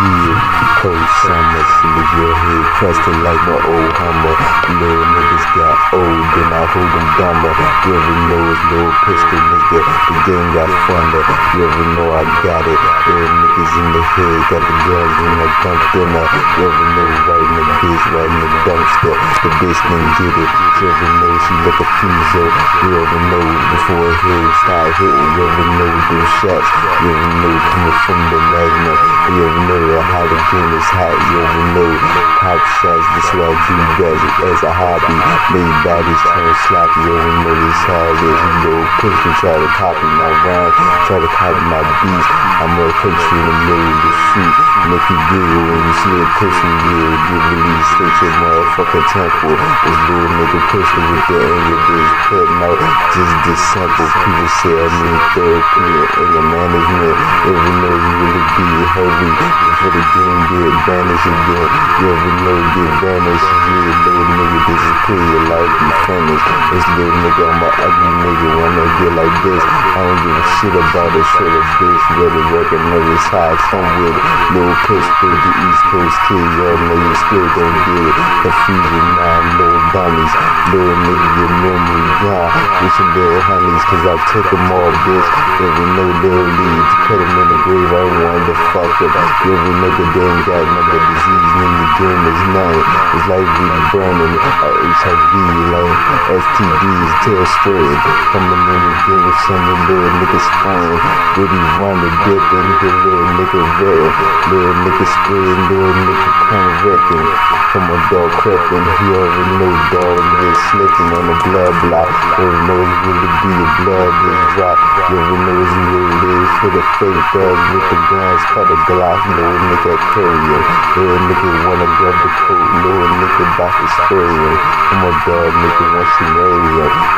Yeah, cold summer, leave your head crusted like my old Hummer. Little niggas got old, then I hold them dumber. You ever know it's Lil Pistol, nigga. The game got thunder. You ever know I got it. Little niggas in the head, got the girls in the dump dinner. You ever know right in the bitch, right in the dumpster. The bitch didn't get it. You ever know she look a fuso. You ever know before a head start hitting. You ever know them shots. You ever know coming from the magnum. You ever know that how the game is hot. You know pop shots. This what I do best as a hobby. Made bodies turn sloppy. You know this how it is. You know, push me, try to copy my rhyme. Try to copy my beats. I'm gonna put you in the middle of the street. Make you giggle when you see it pushing you. Get released straight your motherfucking temple. This little nigga pushing with the anger bitch putting out just this simple. People say I need therapy and anger management. Every know you really be hurry before the game get banished again. You ever know get banished? Yeah, little nigga disappear. Your life be finished. This little nigga, I'm ugly nigga. I get like this, I don't give a shit about a shit bitch. Better recognize how I come with it. Little Pittsburgh, the East Coast kid. Y'all know you still gon' get it. Confusion now, little dummies. Little nigga, your memory gone. Some little honeys, cause I took them all, bitch. Every no little leads. Put them the I wanted to fuck it. Every nigga damn got another disease the game is none. It's like we burning uh, HIV, like STDs, tail spread. In the game with some of the little fine. Really want to dip into little nigga red. Little nigga spread, little nigga come wrecking. From a dog creeping, he already know dog nigga slipping on the blood block. You already know it's really be a blood just drop. You already know it's really is a fake thugs with the guns, cut the glass, little nigga carrier. Little nigga wanna grab the coat, little nigga about to spray him. I'm a dog nigga marry him.